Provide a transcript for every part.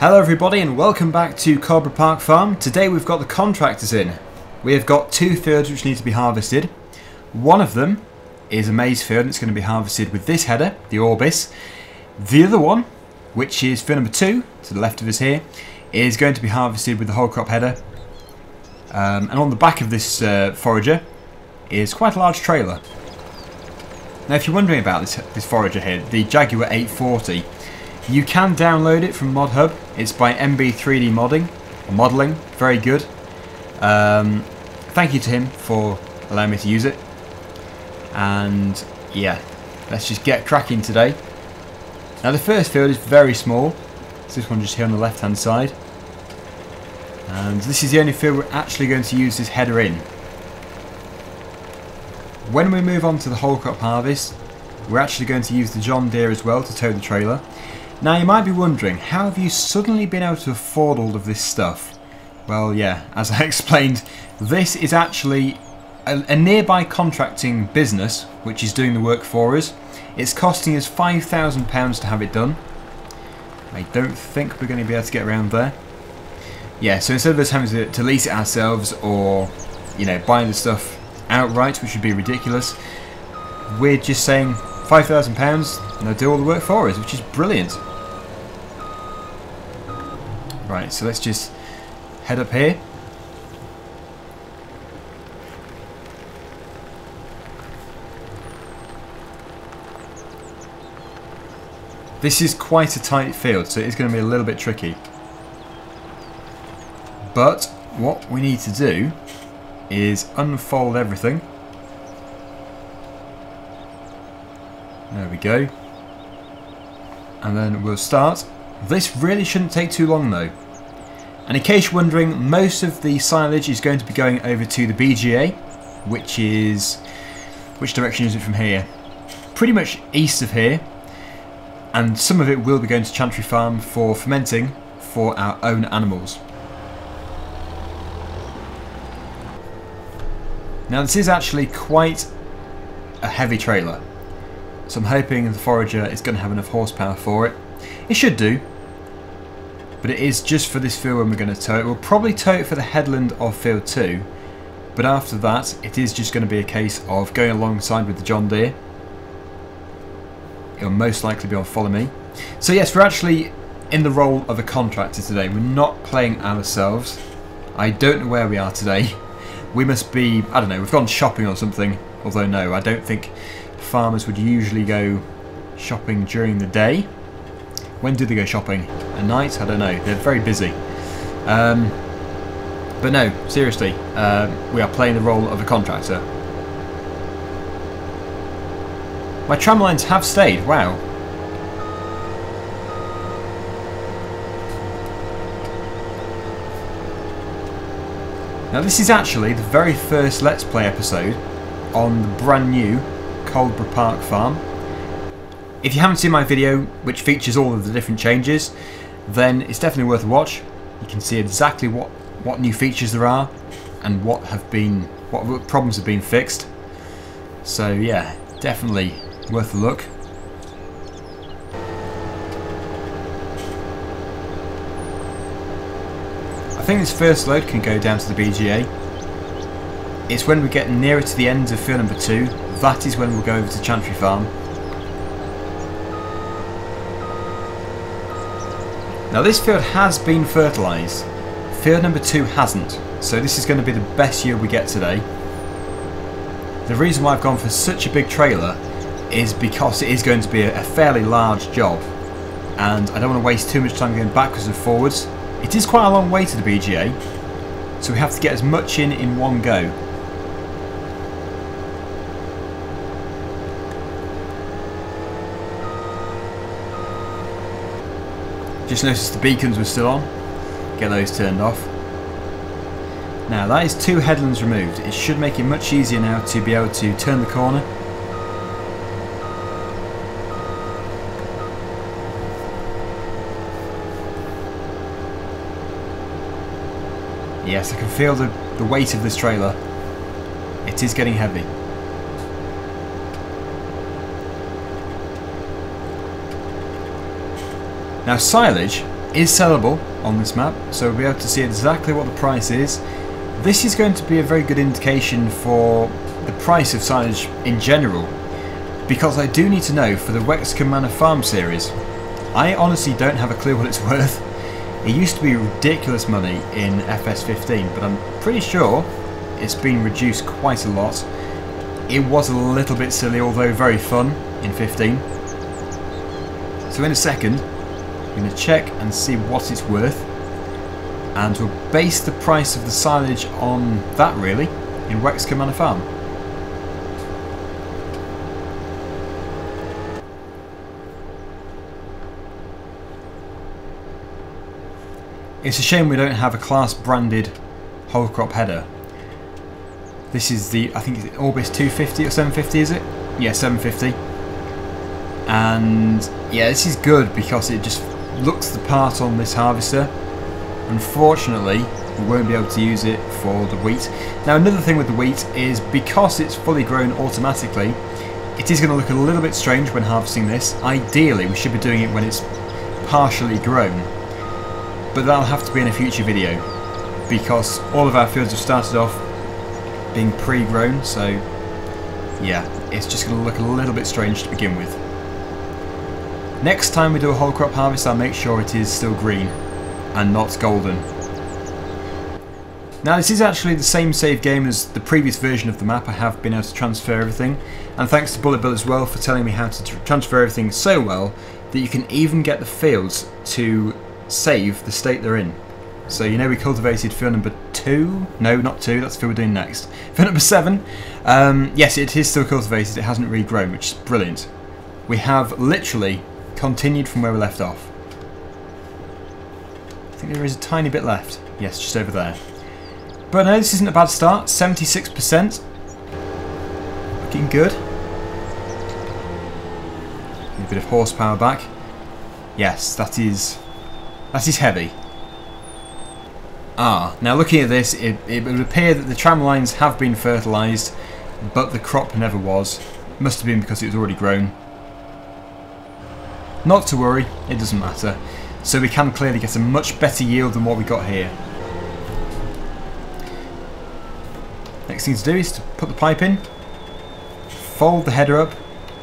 Hello everybody and welcome back to Coldborough Park Farm. Today we've got the contractors in. We have got two fields which need to be harvested. One of them is a maize field and it's going to be harvested with this header, the Orbis. The other one, which is field number two, to the left of us here, is going to be harvested with the whole crop header. Um, and on the back of this uh, forager is quite a large trailer. Now if you're wondering about this, this forager here, the Jaguar 840, you can download it from ModHub. It's by MB3D Modding, or Modelling, very good. Um, thank you to him for allowing me to use it. And yeah, let's just get cracking today. Now the first field is very small. It's this one just here on the left hand side. And this is the only field we're actually going to use this header in. When we move on to the whole crop harvest, we're actually going to use the John Deere as well to tow the trailer. Now you might be wondering, how have you suddenly been able to afford all of this stuff? Well yeah, as I explained, this is actually a, a nearby contracting business which is doing the work for us. It's costing us £5,000 to have it done. I don't think we're going to be able to get around there. Yeah, so instead of us having to, to lease it ourselves or, you know, buying the stuff outright, which would be ridiculous, we're just saying £5,000 and they'll do all the work for us, which is brilliant. Right, so let's just head up here. This is quite a tight field, so it's going to be a little bit tricky. But what we need to do is unfold everything. There we go. And then we'll start. This really shouldn't take too long though. And in case you're wondering, most of the silage is going to be going over to the BGA, which is... Which direction is it from here? Pretty much east of here. And some of it will be going to Chantry Farm for fermenting for our own animals. Now this is actually quite a heavy trailer. So I'm hoping the forager is going to have enough horsepower for it. It should do. But it is just for this field when we're going to tow it. We'll probably tow it for the headland of field 2. But after that, it is just going to be a case of going alongside with the John Deere. It'll most likely be on Follow Me. So yes, we're actually in the role of a contractor today. We're not playing ourselves. I don't know where we are today. We must be, I don't know, we've gone shopping or something. Although no, I don't think farmers would usually go shopping during the day. When do they go shopping? At night? I don't know. They're very busy. Um, but no, seriously, uh, we are playing the role of a contractor. My tram lines have stayed, wow. Now this is actually the very first Let's Play episode on the brand new Coldborough Park Farm. If you haven't seen my video, which features all of the different changes, then it's definitely worth a watch. You can see exactly what, what new features there are and what have been what problems have been fixed. So yeah, definitely worth a look. I think this first load can go down to the BGA. It's when we get nearer to the end of field number 2, that is when we'll go over to Chantry Farm. Now this field has been fertilised, field number 2 hasn't, so this is going to be the best year we get today. The reason why I've gone for such a big trailer is because it is going to be a fairly large job. And I don't want to waste too much time going backwards and forwards. It is quite a long way to the BGA, so we have to get as much in in one go. Just noticed the beacons were still on. Get those turned off. Now that is two headlands removed. It should make it much easier now to be able to turn the corner Yes, I can feel the, the weight of this trailer. It is getting heavy. Now silage is sellable on this map, so we'll be able to see exactly what the price is. This is going to be a very good indication for the price of silage in general, because I do need to know for the Wexcombe Manor Farm series. I honestly don't have a clue what it's worth. It used to be ridiculous money in FS15, but I'm pretty sure it's been reduced quite a lot. It was a little bit silly, although very fun in 15. So in a second, I'm going to check and see what it's worth. And we'll base the price of the silage on that really, in Wexcombe Manor Farm. It's a shame we don't have a Claas branded whole crop header. This is the, I think it's Orbis 250 or 750 is it? Yeah, 750. And yeah, this is good because it just looks the part on this harvester. Unfortunately, we won't be able to use it for the wheat. Now another thing with the wheat is because it's fully grown automatically, it is going to look a little bit strange when harvesting this. Ideally, we should be doing it when it's partially grown but that'll have to be in a future video because all of our fields have started off being pre-grown so yeah it's just going to look a little bit strange to begin with. Next time we do a whole crop harvest I'll make sure it is still green and not golden. Now this is actually the same save game as the previous version of the map, I have been able to transfer everything and thanks to Bullet Bill as well for telling me how to tr transfer everything so well that you can even get the fields to save the state they're in. So you know we cultivated field number two? No, not two, that's the field we're doing next. Field number seven, um, yes it is still cultivated, it hasn't regrown, which is brilliant. We have literally continued from where we left off. I think there is a tiny bit left. Yes, just over there. But no, this isn't a bad start, 76%. Looking good. A bit of horsepower back. Yes, that is that is heavy. Ah, now looking at this, it, it would appear that the tram lines have been fertilised, but the crop never was. Must have been because it was already grown. Not to worry, it doesn't matter. So we can clearly get a much better yield than what we got here. Next thing to do is to put the pipe in, fold the header up,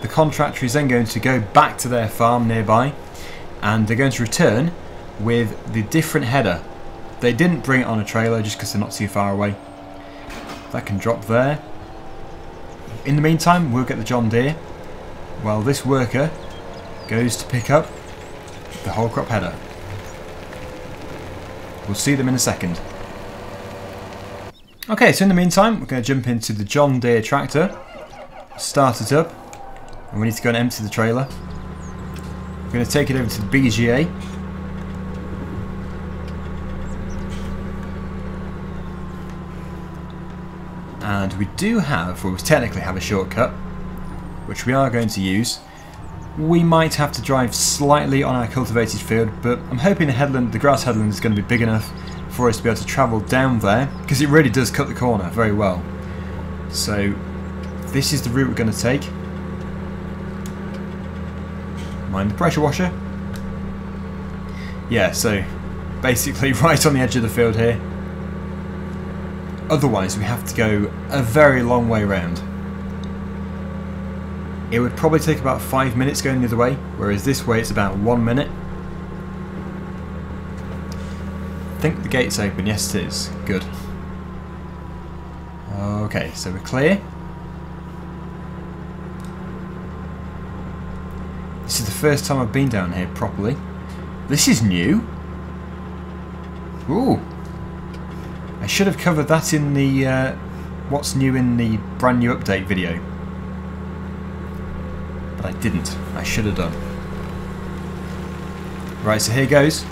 the contractor is then going to go back to their farm nearby, and they're going to return with the different header. They didn't bring it on a trailer just because they're not too far away. That can drop there. In the meantime, we'll get the John Deere Well, this worker goes to pick up the whole crop header. We'll see them in a second. Okay, so in the meantime, we're going to jump into the John Deere tractor, start it up, and we need to go and empty the trailer. We're going to take it over to the BGA, and we do have, well we technically have a shortcut, which we are going to use. We might have to drive slightly on our cultivated field, but I'm hoping the headland, the grass headland is going to be big enough for us to be able to travel down there, because it really does cut the corner very well. So this is the route we're going to take. Mind the pressure washer. Yeah, so basically right on the edge of the field here. Otherwise, we have to go a very long way round. It would probably take about five minutes going the other way, whereas this way it's about one minute. I think the gate's open. Yes, it is. Good. Okay, so we're clear. This is the first time I've been down here properly. This is new. Ooh, I should have covered that in the uh, what's new in the brand new update video. But I didn't. I should have done. Right, so here goes.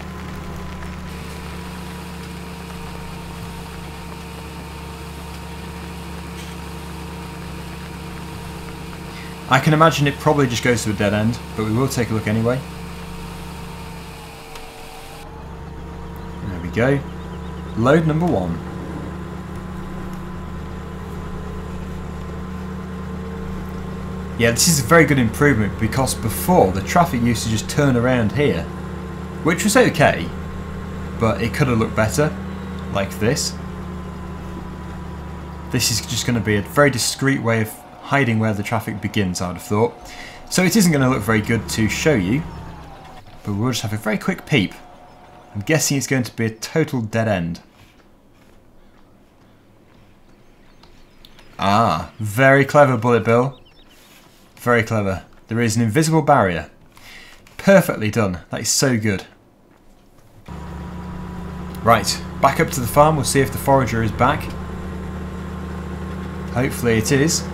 I can imagine it probably just goes to a dead end, but we will take a look anyway. There we go. Load number one. Yeah, this is a very good improvement because before the traffic used to just turn around here which was okay, but it could have looked better, like this. This is just going to be a very discreet way of hiding where the traffic begins, I would have thought. So it isn't going to look very good to show you, but we'll just have a very quick peep. I'm guessing it's going to be a total dead end. Ah, very clever, Bullet Bill. Very clever. There is an invisible barrier. Perfectly done. That is so good. Right, back up to the farm. We'll see if the forager is back. Hopefully it is.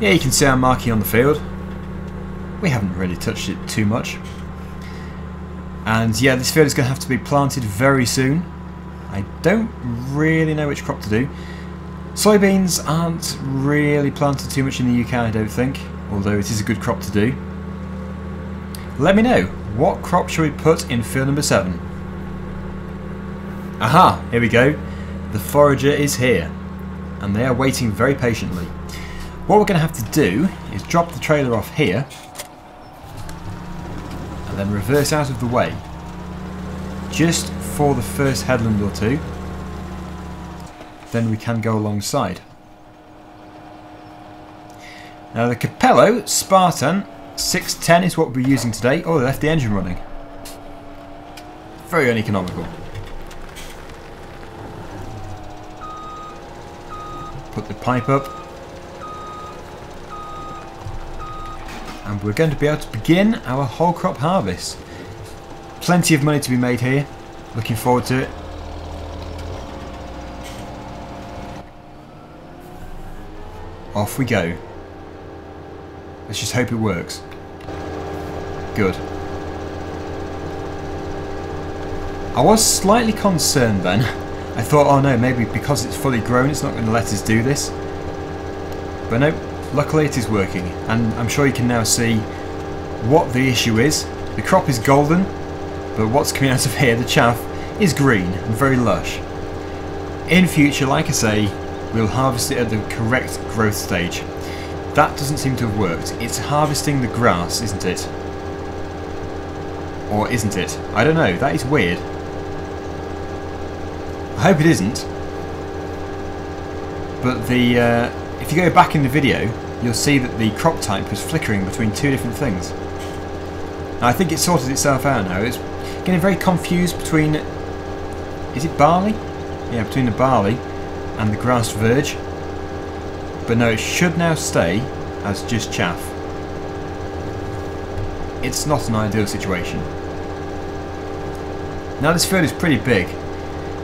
Yeah, you can see our marking on the field. We haven't really touched it too much. And yeah, this field is going to have to be planted very soon. I don't really know which crop to do. Soybeans aren't really planted too much in the UK, I don't think, although it is a good crop to do. Let me know, what crop should we put in field number 7? Aha, here we go. The forager is here, and they are waiting very patiently. What we're going to have to do is drop the trailer off here then reverse out of the way just for the first headland or two then we can go alongside. Now the Capello Spartan 610 is what we're using today. Oh, they left the engine running. Very uneconomical. Put the pipe up. And we're going to be able to begin our whole crop harvest. Plenty of money to be made here. Looking forward to it. Off we go. Let's just hope it works. Good. I was slightly concerned then. I thought, oh no, maybe because it's fully grown it's not going to let us do this. But no, Luckily it is working and I'm sure you can now see what the issue is. The crop is golden but what's coming out of here, the chaff, is green and very lush. In future, like I say, we'll harvest it at the correct growth stage. That doesn't seem to have worked. It's harvesting the grass, isn't it? Or isn't it? I don't know. That is weird. I hope it isn't. But the uh, if you go back in the video, you'll see that the crop type was flickering between two different things. Now, I think it sorted itself out now. It's getting very confused between... Is it barley? Yeah, between the barley and the grass verge. But no, it should now stay as just chaff. It's not an ideal situation. Now this field is pretty big,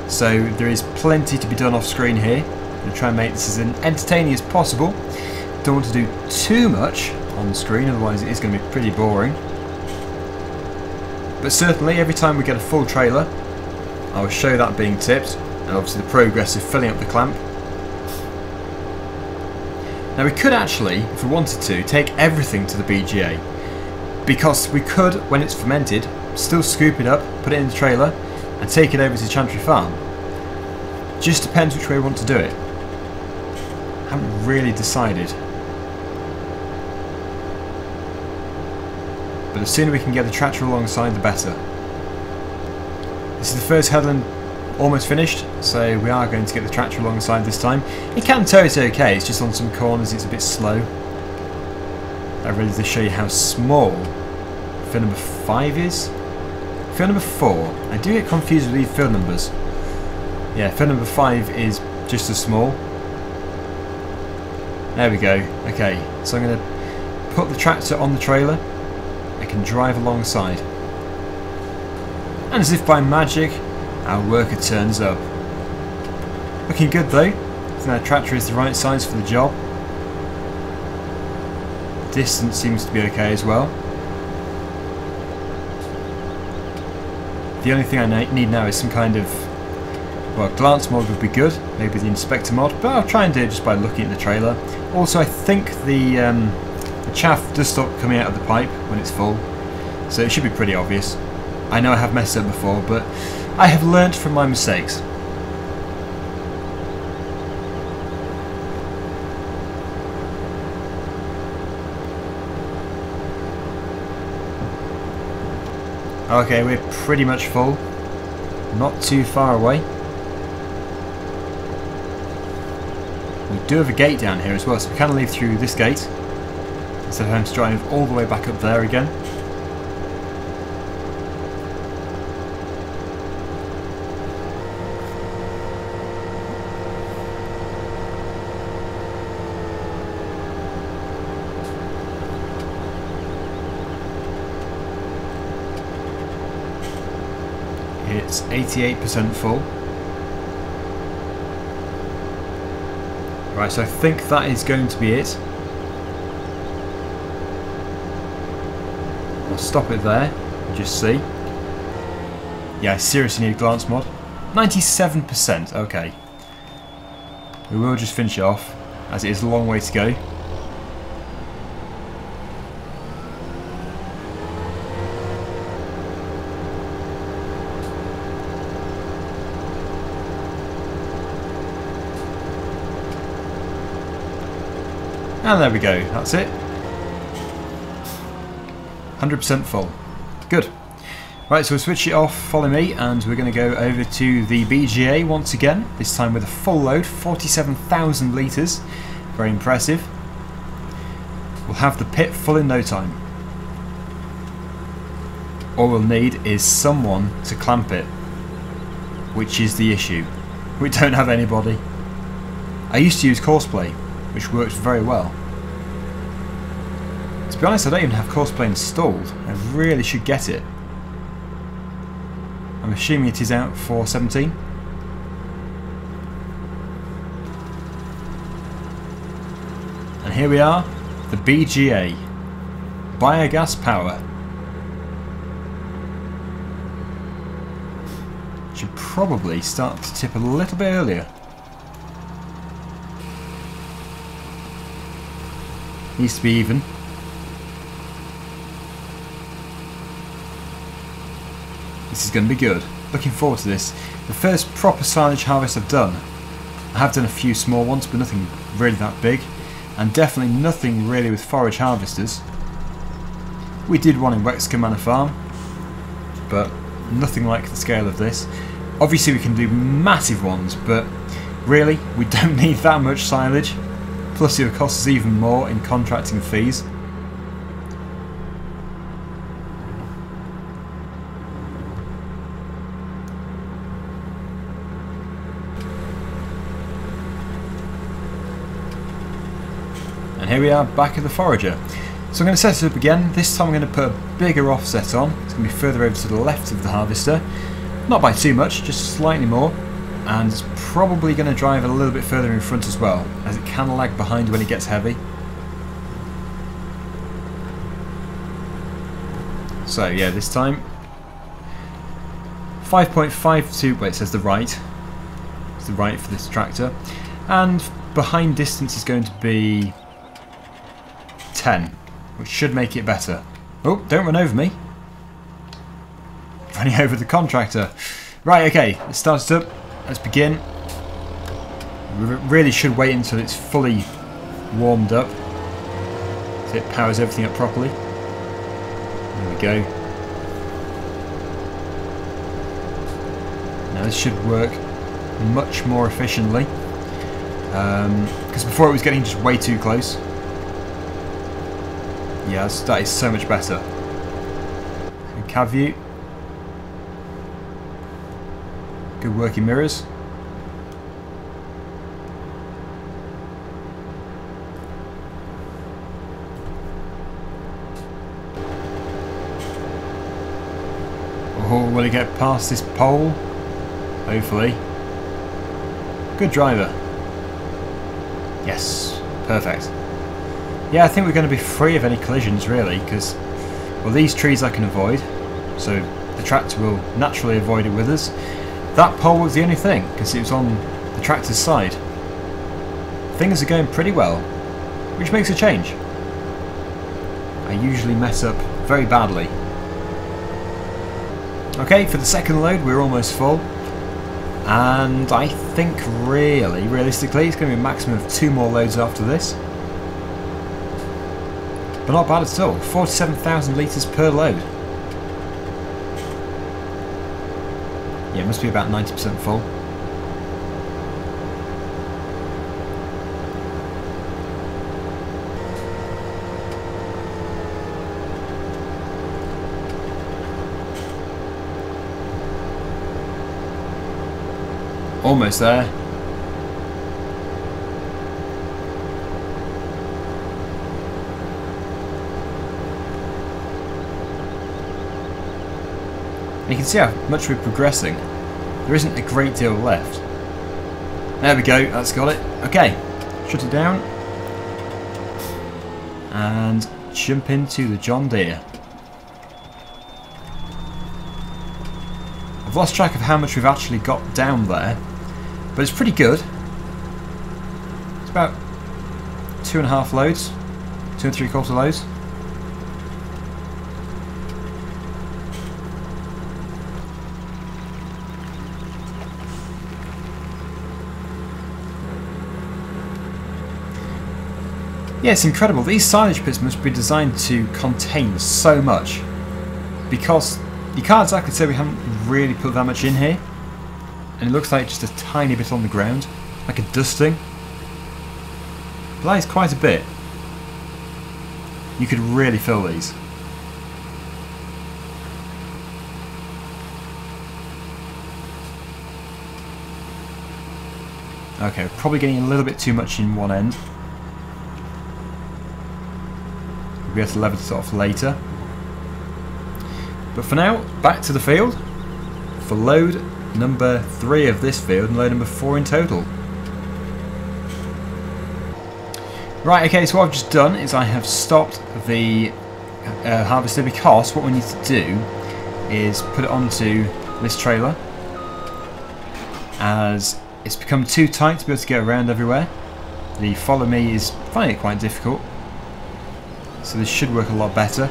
so there is plenty to be done off screen here going to try and make this as entertaining as possible. Don't want to do too much on the screen, otherwise it is going to be pretty boring. But certainly, every time we get a full trailer, I will show that being tipped, and obviously the progress of filling up the clamp. Now we could actually, if we wanted to, take everything to the BGA. Because we could, when it's fermented, still scoop it up, put it in the trailer, and take it over to Chantry Farm. Just depends which way we want to do it haven't really decided. But the sooner we can get the tractor alongside, the better. This is the first headland almost finished, so we are going to get the tractor alongside this time. It can tow it okay, it's just on some corners it's a bit slow. That really does show you how small field number 5 is. Field number 4, I do get confused with these field numbers. Yeah, field number 5 is just as small, there we go. Okay, so I'm going to put the tractor on the trailer. I can drive alongside. And as if by magic, our worker turns up. Looking good though. Think our tractor is the right size for the job. Distance seems to be okay as well. The only thing I need now is some kind of well, glance mod would be good, maybe the inspector mod, but I'll try and do it just by looking at the trailer. Also, I think the, um, the chaff does stop coming out of the pipe when it's full, so it should be pretty obvious. I know I have messed up before, but I have learnt from my mistakes. Okay, we're pretty much full. Not too far away. Do have a gate down here as well, so we can leave through this gate instead of having to drive all the way back up there again. It's 88% full. Right, so I think that is going to be it. I'll stop it there and just see. Yeah, I seriously need a glance mod. 97%, okay. We will just finish it off, as it is a long way to go. And there we go, that's it. 100% full. Good. Right, so we'll switch it off, follow me, and we're going to go over to the BGA once again, this time with a full load, 47,000 litres. Very impressive. We'll have the pit full in no time. All we'll need is someone to clamp it, which is the issue. We don't have anybody. I used to use Courseplay, which works very well. To be honest, I don't even have Courseplay installed. I really should get it. I'm assuming it is out for 17. And here we are, the BGA. Biogas power. Should probably start to tip a little bit earlier. Needs to be even. This is going to be good. Looking forward to this. The first proper silage harvest I've done. I have done a few small ones, but nothing really that big. And definitely nothing really with forage harvesters. We did one in Wexcombe Manor Farm, but nothing like the scale of this. Obviously we can do massive ones, but really, we don't need that much silage. Plus it will cost us even more in contracting fees. Are back at the forager. So I'm going to set it up again. This time I'm going to put a bigger offset on. It's going to be further over to the left of the harvester. Not by too much, just slightly more and it's probably going to drive a little bit further in front as well as it can lag behind when it gets heavy so yeah this time 5.52 wait it says the right it's the right for this tractor and behind distance is going to be 10 which should make it better oh don't run over me running over the contractor right okay it up let's begin. We really should wait until it's fully warmed up so it powers everything up properly. There we go. Now this should work much more efficiently because um, before it was getting just way too close. Yes, that is so much better. Cab view. Good working mirrors. Oh, will he get past this pole? Hopefully. Good driver. Yes, perfect. Yeah, I think we're going to be free of any collisions really, because well, these trees I can avoid, so the tractor will naturally avoid it with us. That pole was the only thing, because it was on the tractor's side. Things are going pretty well, which makes a change. I usually mess up very badly. Okay, for the second load we're almost full. And I think really, realistically, it's going to be a maximum of two more loads after this. But not bad at all, 47,000 litres per load. Yeah, must be about 90% full. Almost there. You can see how much we're progressing. There isn't a great deal left. There we go, that's got it. Okay, shut it down. And jump into the John Deere. I've lost track of how much we've actually got down there, but it's pretty good. It's about two and a half loads, two and three quarter loads. Yeah, it's incredible. These silage pits must be designed to contain so much. Because you can't exactly say we haven't really put that much in here. And it looks like just a tiny bit on the ground. Like a dusting. But that is quite a bit. You could really fill these. Okay, probably getting a little bit too much in one end. We'll be able to level it off later. But for now, back to the field for load number 3 of this field and load number 4 in total. Right, okay, so what I've just done is I have stopped the uh, harvester because what we need to do is put it onto this trailer as it's become too tight to be able to get around everywhere. The follow me is finding it quite difficult so this should work a lot better.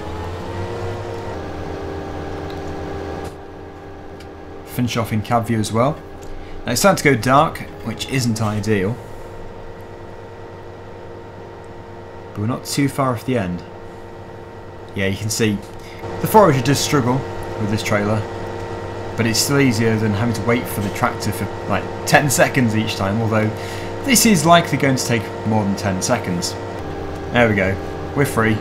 Finish off in cab view as well. Now it's starting to go dark, which isn't ideal. But we're not too far off the end. Yeah, you can see the forager does struggle with this trailer, but it's still easier than having to wait for the tractor for like 10 seconds each time, although this is likely going to take more than 10 seconds. There we go. We're free.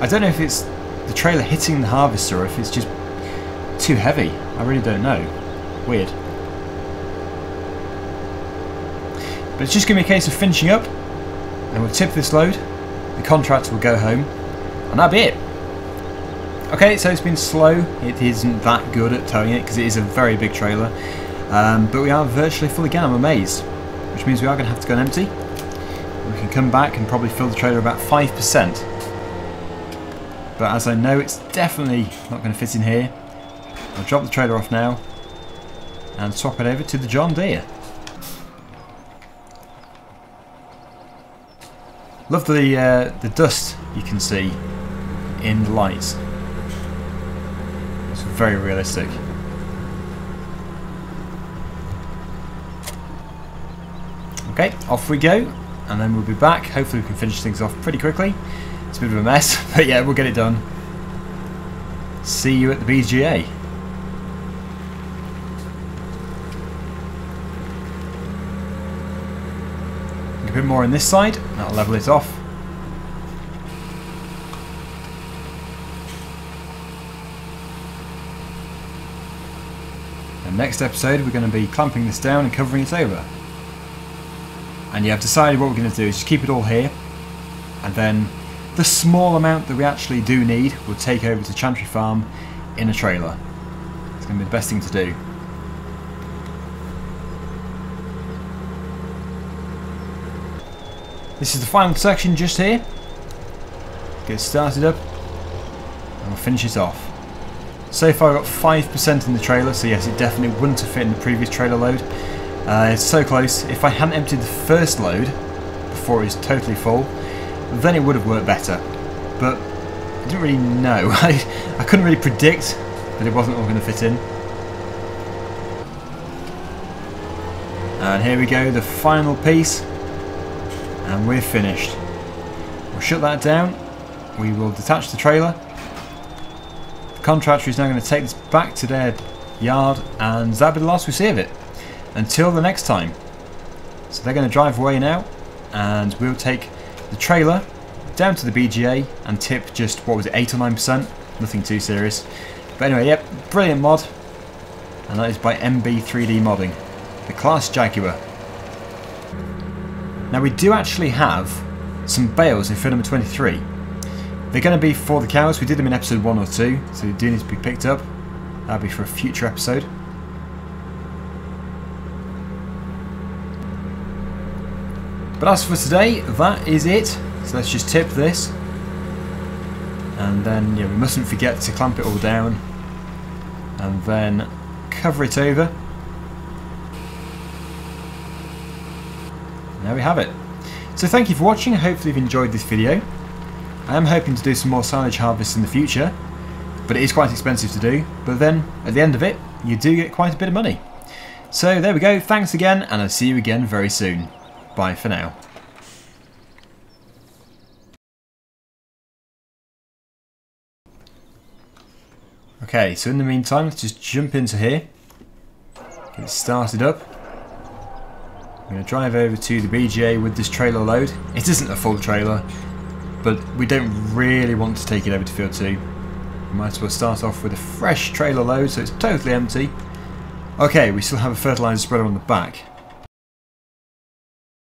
I don't know if it's the trailer hitting the harvester or if it's just too heavy. I really don't know. Weird. But it's just going to be a case of finishing up and we'll tip this load, the contractor will go home and that'll be it. Okay, so it's been slow. It isn't that good at towing it because it is a very big trailer. Um, but we are virtually full again, I'm amazed. Which means we are going to have to go empty. Can come back and probably fill the trailer about 5%. But as I know it's definitely not going to fit in here, I'll drop the trailer off now and swap it over to the John Deere. Love the uh, the dust you can see in the lights. It's very realistic. Okay, off we go, and then we'll be back. Hopefully we can finish things off pretty quickly. It's a bit of a mess, but yeah, we'll get it done. See you at the BGA. A bit more on this side, that'll level it off. And next episode we're going to be clamping this down and covering it over. And yeah, I've decided what we're going to do is just keep it all here, and then the small amount that we actually do need we'll take over to Chantry Farm in a trailer. It's going to be the best thing to do. This is the final section just here. Get started up and we'll finish it off. So far I've got 5% in the trailer, so yes, it definitely wouldn't have fit in the previous trailer load. Uh, it's so close. If I hadn't emptied the first load before it was totally full, then it would have worked better. But I didn't really know. I, I couldn't really predict that it wasn't all going to fit in. And here we go, the final piece. And we're finished. We'll shut that down. We will detach the trailer. The contractor is now going to take this back to their yard, and that'll be the last we see of it. Until the next time. So they're going to drive away now, and we'll take the trailer down to the BGA and tip just, what was it, 8 or 9%? Nothing too serious. But anyway, yep, brilliant mod. And that is by MB3D Modding. The Claas Jaguar. Now we do actually have some bales in field number 23. They're going to be for the cows. We did them in episode 1 or 2, so they do need to be picked up. That'll be for a future episode. But as for today, that is it. So let's just tip this. And then yeah, we mustn't forget to clamp it all down. And then cover it over. And there we have it. So thank you for watching. Hopefully you've enjoyed this video. I am hoping to do some more silage harvests in the future. But it is quite expensive to do. But then, at the end of it, you do get quite a bit of money. So there we go. Thanks again, and I'll see you again very soon. Bye for now. Okay, so in the meantime, let's just jump into here. Get started up. I'm going to drive over to the BGA with this trailer load. It isn't a full trailer, but we don't really want to take it over to field 2. We might as well start off with a fresh trailer load so it's totally empty. Okay, we still have a fertilizer spreader on the back.